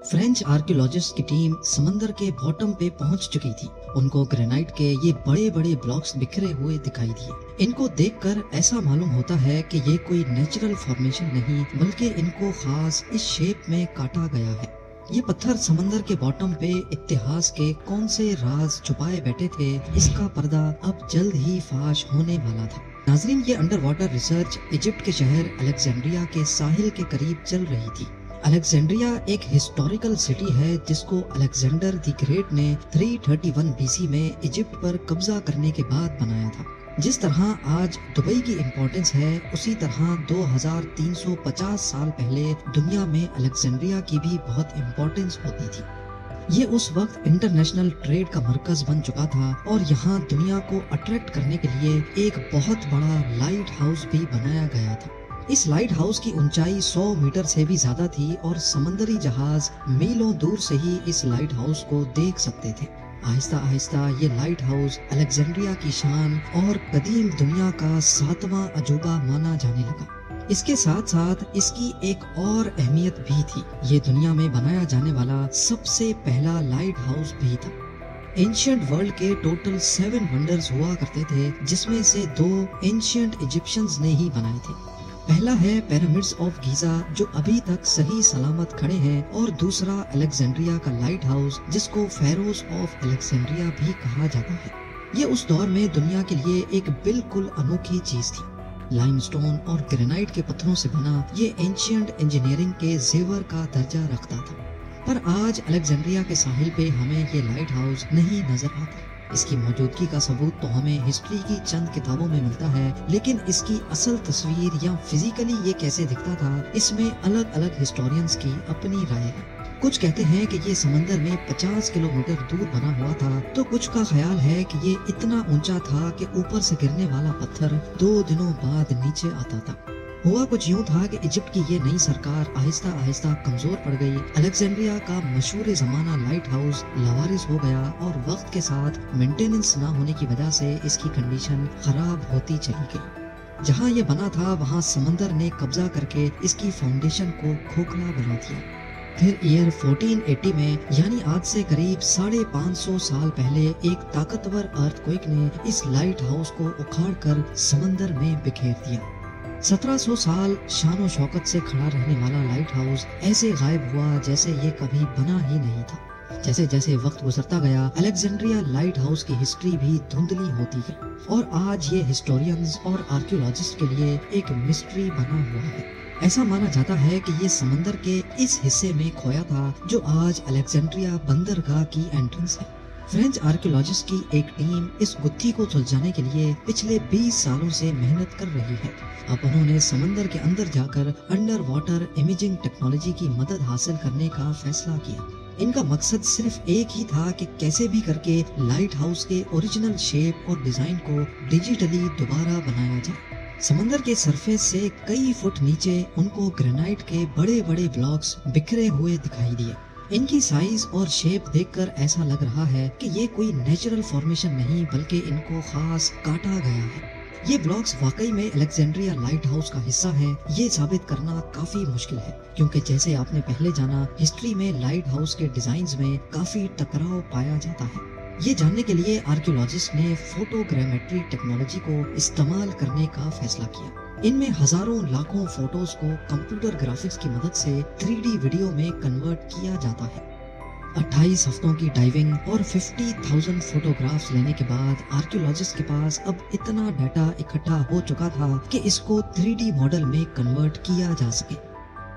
French archaeologist की team समंदर के बॉटम पे पहुँच चुकी थी। उनको ग्रेनाइट के ये बड़े बड़े ब्लॉक्स बिखरे हुए दिखाई दिए। इनको देखकर ऐसा मालूम होता है कि ये कोई नेचुरल फॉर्मेशन नहीं, बल्कि इनको खास इस शेप में काटा गया है। ये पत्थर समंदर के बॉटम पे इतिहास के कौन से राज छुपाए बैठे थे, इसका पर्दा अब जल्द ही फाश होने वाला था। नाजरीन, ये अंडर वाटर रिसर्च इजिप्ट के शहर अलेक्जेंड्रिया के साहिल के करीब चल रही थी। अलेक्जेंड्रिया एक हिस्टोरिकल सिटी है जिसको अलेक्जेंडर द ग्रेट ने 331 बीसी में इजिप्ट पर कब्जा करने के बाद बनाया था। जिस तरह आज दुबई की इम्पोर्टेंस है, उसी तरह 2350 साल पहले दुनिया में अलेक्जेंड्रिया की भी बहुत इम्पोर्टेंस होती थी। ये उस वक्त इंटरनेशनल ट्रेड का मरकज बन चुका था और यहाँ दुनिया को अट्रैक्ट करने के लिए एक बहुत बड़ा लाइट हाउस भी बनाया गया था। इस लाइट हाउस की ऊंचाई 100 मीटर से भी ज़्यादा थी और समंदरी जहाज़ मीलों दूर से ही इस लाइट हाउस को देख सकते थे। आहिस्ता आहिस्ता ये लाइट हाउस अलेक्जेंड्रिया की शान और कदीम दुनिया का सातवां अजूबा माना जाने लगा। इसके साथ साथ इसकी एक और अहमियत भी थी। ये दुनिया में बनाया जाने वाला सबसे पहला लाइट हाउस भी था। एंशियंट वर्ल्ड के टोटल सेवन वंडर्स हुआ करते थे, जिसमें से दो एंशियंट इजिप्शियंस ने ही बनाए थे। पहला है पिरामिड्स ऑफ़ गीजा जो अभी तक सही सलामत खड़े हैं, और दूसरा अलेक्जेंड्रिया का लाइट हाउस जिसको फेरोस ऑफ़ अलेक्जेंड्रिया भी कहा जाता है। ये उस दौर में दुनिया के लिए एक बिल्कुल अनोखी चीज़ थी। लाइमस्टोन और ग्रेनाइट के पत्थरों से बना ये एंशियंट इंजीनियरिंग के जेवर का दर्जा रखता था। पर आज अलेक्जेंड्रिया के साहिल पे हमें ये लाइट हाउस नहीं नज़र आता। इसकी मौजूदगी का सबूत तो हमें हिस्ट्री की चंद किताबों में मिलता है, लेकिन इसकी असल तस्वीर या फिजिकली ये कैसे दिखता था, इसमें अलग अलग हिस्टोरियंस की अपनी राय है। कुछ कहते हैं कि ये समंदर में 50 किलोमीटर दूर बना हुआ था तो कुछ का ख्याल है कि ये इतना ऊँचा था कि ऊपर से गिरने वाला पत्थर दो दिनों बाद नीचे आता था। हुआ कुछ यूँ था कि इजिप्ट की ये नई सरकार आहिस्ता आहिस्ता कमज़ोर पड़ गई। अलेक्जेंड्रिया का मशहूर जमाना लाइट हाउस लवारिस हो गया और वक्त के साथ मेंटेनेंस ना होने की वजह से इसकी कंडीशन खराब होती चली गई। जहाँ ये बना था, वहाँ समंदर ने कब्जा करके इसकी फाउंडेशन को खोखला बना दिया। फिर ईयर 1480 में, यानी आज से करीब साढ़े पाँच सौ साल पहले, एक ताकतवर अर्थक्वेक ने इस लाइट हाउस को उखाड़ कर समंदर में बिखेर दिया। 1700 साल शान शौकत से खड़ा रहने वाला लाइट हाउस ऐसे गायब हुआ जैसे ये कभी बना ही नहीं था। जैसे जैसे वक्त गुजरता गया अलेक्जेंड्रिया लाइट हाउस की हिस्ट्री भी धुंधली होती गई। और आज ये हिस्टोरियंस और आर्कियोलॉजिस्ट के लिए एक मिस्ट्री बना हुआ है। ऐसा माना जाता है कि ये समंदर के इस हिस्से में खोया था, जो आज अलेक्जेंड्रिया बंदरगाह की एंट्रेंस है। फ्रेंच आर्कियोलॉजिस्ट की एक टीम इस गुत्थी को सुलझाने के लिए पिछले 20 सालों से मेहनत कर रही है। अब उन्होंने समंदर के अंदर जाकर अंडर वाटर इमेजिंग टेक्नोलॉजी की मदद हासिल करने का फैसला किया। इनका मकसद सिर्फ़ एक ही था कि कैसे भी करके लाइट हाउस के ओरिजिनल शेप और डिज़ाइन को डिजिटली दोबारा बनाया जाए। समंदर के सरफेस से कई फुट नीचे उनको ग्रेनाइट के बड़े बड़े ब्लॉक्स बिखरे हुए दिखाई दिए। इनकी साइज़ और शेप देखकर ऐसा लग रहा है कि ये कोई नेचुरल फॉर्मेशन नहीं, बल्कि इनको खास काटा गया है। ये ब्लॉक्स वाकई में अलेक्जेंड्रिया लाइट हाउस का हिस्सा है। ये साबित करना काफ़ी मुश्किल है, क्योंकि जैसे आपने पहले जाना हिस्ट्री में लाइट हाउस के डिज़ाइन में काफ़ी टकराव पाया जाता है। ये जानने के लिए आर्कियोलॉजिस्ट ने फोटोग्रामेट्री टेक्नोलॉजी को इस्तेमाल करने का फैसला किया। इनमें हज़ारों लाखों फ़ोटोज़ को कंप्यूटर ग्राफिक्स की मदद से थ्री वीडियो में कन्वर्ट किया जाता है। 28 हफ्तों की डाइविंग और 50,000 फोटोग्राफ्स लेने के बाद आर्कियोलॉजिस्ट के पास अब इतना डाटा इकट्ठा हो चुका था कि इसको 3D मॉडल में कन्वर्ट किया जा सके।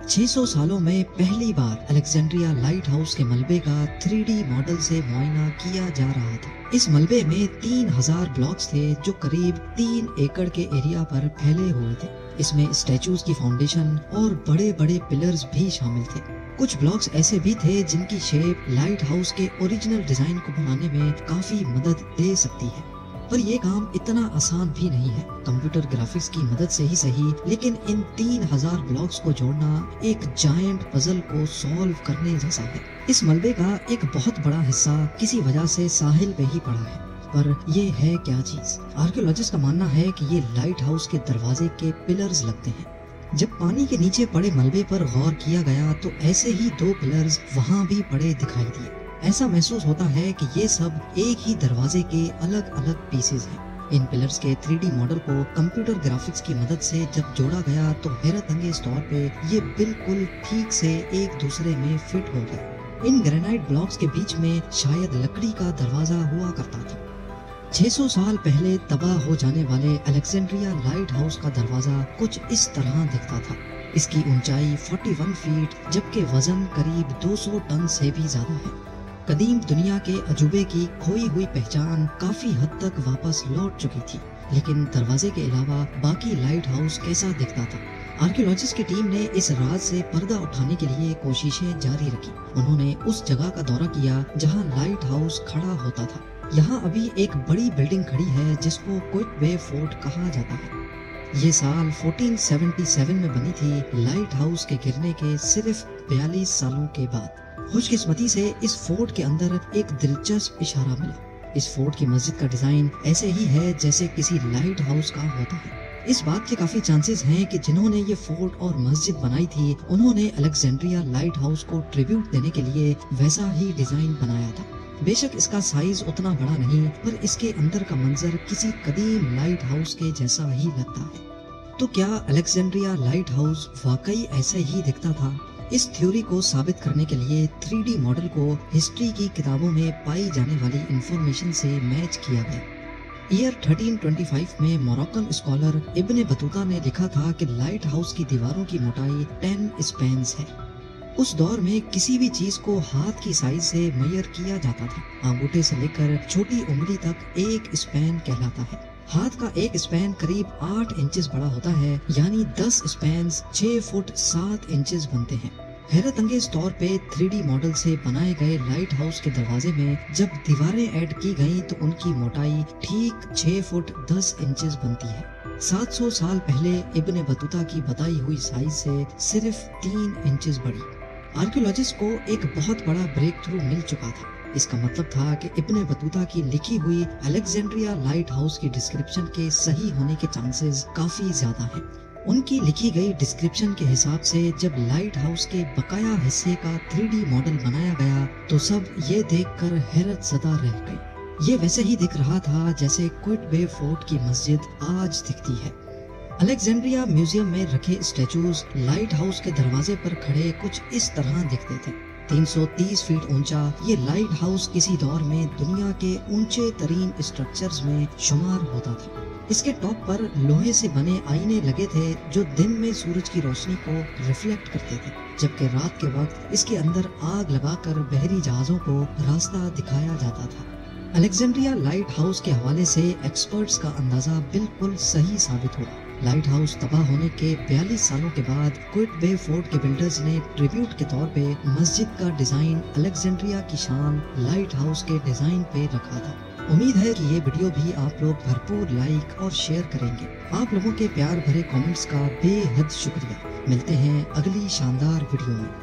600 सालों में पहली बार अलेक्जेंड्रिया लाइट हाउस के मलबे का 3D मॉडल से मुआयना किया जा रहा था। इस मलबे में तीन हज़ार ब्लॉक्स थे जो करीब तीन एकड़ के एरिया पर फैले हुए थे। इसमें स्टेचूज की फाउंडेशन और बड़े बड़े पिलर्स भी शामिल थे। कुछ ब्लॉक्स ऐसे भी थे जिनकी शेप लाइट हाउस के ओरिजिनल डिज़ाइन को बनाने में काफ़ी मदद दे सकती है। पर ये काम इतना आसान भी नहीं है। कंप्यूटर ग्राफिक्स की मदद से ही सही, लेकिन इन तीन हज़ार ब्लॉक्स को जोड़ना एक जायंट पजल को सॉल्व करने जैसा है। इस मलबे का एक बहुत बड़ा हिस्सा किसी वजह से साहिल पे ही पड़ा है। पर ये है क्या चीज़? आर्कियोलॉजिस्ट का मानना है कि ये लाइट हाउस के दरवाजे के पिलर्स लगते हैं। जब पानी के नीचे पड़े मलबे पर गौर किया गया तो ऐसे ही दो पिलर्स वहाँ भी पड़े दिखाई दिए। ऐसा महसूस होता है कि ये सब एक ही दरवाजे के अलग अलग पीसेज हैं। इन पिलर्स के थ्री मॉडल को कंप्यूटर ग्राफिक्स की मदद से जब जोड़ा गया तो हैरत अंगेज तौर पे ये बिल्कुल ठीक से एक दूसरे में फिट हो गए। इन ग्रेनाइट ब्लॉक्स के बीच में शायद लकड़ी का दरवाज़ा हुआ करता था। 600 साल पहले तबाह हो जाने वाले अलेक्जेंड्रिया लाइट हाउस का दरवाज़ा कुछ इस तरह दिखता था। इसकी ऊंचाई 41 फीट जबकि वज़न करीब 200 टन से भी ज़्यादा है। कदीम दुनिया के अजूबे की खोई हुई पहचान काफ़ी हद तक वापस लौट चुकी थी। लेकिन दरवाजे के अलावा बाकी लाइट हाउस कैसा दिखता था? आर्कियोलॉजिस्ट की टीम ने इस राज से पर्दा उठाने के लिए कोशिशें जारी रखी। उन्होंने उस जगह का दौरा किया जहाँ लाइट हाउस खड़ा होता था। यहाँ अभी एक बड़ी बिल्डिंग खड़ी है जिसको क्विक वे फोर्ट कहा जाता है। ये साल 1477 में बनी थी लाइट हाउस के गिरने के सिर्फ़ 42 सालों के बाद। खुशकिस्मती से इस फोर्ट के अंदर एक दिलचस्प इशारा मिला। इस फोर्ट की मस्जिद का डिज़ाइन ऐसे ही है जैसे किसी लाइट हाउस का होता है। इस बात के काफ़ी चांसेस हैं कि जिन्होंने ये फोर्ट और मस्जिद बनाई थी, उन्होंने अलेक्जेंड्रिया लाइट हाउस को ट्रिब्यूट देने के लिए वैसा ही डिज़ाइन बनाया था। बेशक इसका साइज़ उतना बड़ा नहीं, पर इसके अंदर का मंजर किसी कदीम लाइट हाउस के जैसा ही लगता है। तो क्या अलेक्जेंड्रिया लाइट हाउस वाकई ऐसे ही दिखता था? इस थ्योरी को साबित करने के लिए थ्री मॉडल को हिस्ट्री की किताबों में पाई जाने वाली इंफॉर्मेशन से मैच किया गया। ईयर 1325 में मोरक्कन स्कॉलर इब्ने बतूता ने लिखा था कि लाइट हाउस की दीवारों की मोटाई 10 स्पेन्स है। उस दौर में किसी भी चीज़ को हाथ की साइज़ से मैयर किया जाता था। अंगूठे से लेकर छोटी उंगली तक एक स्पेन कहलाता है। हाथ का एक स्पैन करीब आठ इंचेस बड़ा होता है, यानी दस स्पैन छह फुट सात इंचेस बनते हैं। हैरत अंगेज तौर पे थ्री मॉडल से बनाए गए लाइट हाउस के दरवाजे में जब दीवारें ऐड की गई तो उनकी मोटाई ठीक छह फुट दस इंचेस बनती है। 700 साल पहले इब्ने बतूता की बताई हुई साइज़ से सिर्फ़ तीन इंचेस बड़ी। आर्कियोलॉजिस्ट को एक बहुत बड़ा ब्रेक थ्रू मिल चुका था। इसका मतलब था कि इब्ने बतूता की लिखी हुई अलेक्जेंड्रिया लाइट हाउस की डिस्क्रिप्शन के सही होने के चांसेस काफ़ी ज़्यादा हैं। उनकी लिखी गई डिस्क्रिप्शन के हिसाब से जब लाइट हाउस के बकाया हिस्से का थ्री मॉडल बनाया गया तो सब ये देखकर हैरत सदा रह गए ये वैसे ही दिख रहा था जैसे क्विट बे फोर्ट की मस्जिद आज दिखती है। अलेक्जेंड्रिया म्यूज़ियम में रखे स्टेचूज लाइट हाउस के दरवाजे पर खड़े कुछ इस तरह दिखते थे। 330 फीट ऊँचा ये लाइट हाउस किसी दौर में दुनिया के ऊँचे तरीन स्ट्रक्चर्स में शुमार होता था। इसके टॉप पर लोहे से बने आईने लगे थे जो दिन में सूरज की रोशनी को रिफ्लेक्ट करते थे, जबकि रात के वक्त इसके अंदर आग लगाकर बहरी जहाजों को रास्ता दिखाया जाता था। अलेक्जेंड्रिया लाइट हाउस के हवाले से एक्सपर्ट्स का अंदाज़ा बिल्कुल सही साबित हुआ। लाइट हाउस तबाह होने के 42 सालों के बाद क्विट बे फोर्ट के बिल्डर्स ने ट्रिब्यूट के तौर पे मस्जिद का डिज़ाइन अलेक्जेंड्रिया की शान लाइट हाउस के डिज़ाइन पे रखा था। उम्मीद है कि ये वीडियो भी आप लोग भरपूर लाइक और शेयर करेंगे। आप लोगों के प्यार भरे कमेंट्स का बेहद शुक्रिया। मिलते हैं अगली शानदार वीडियो में।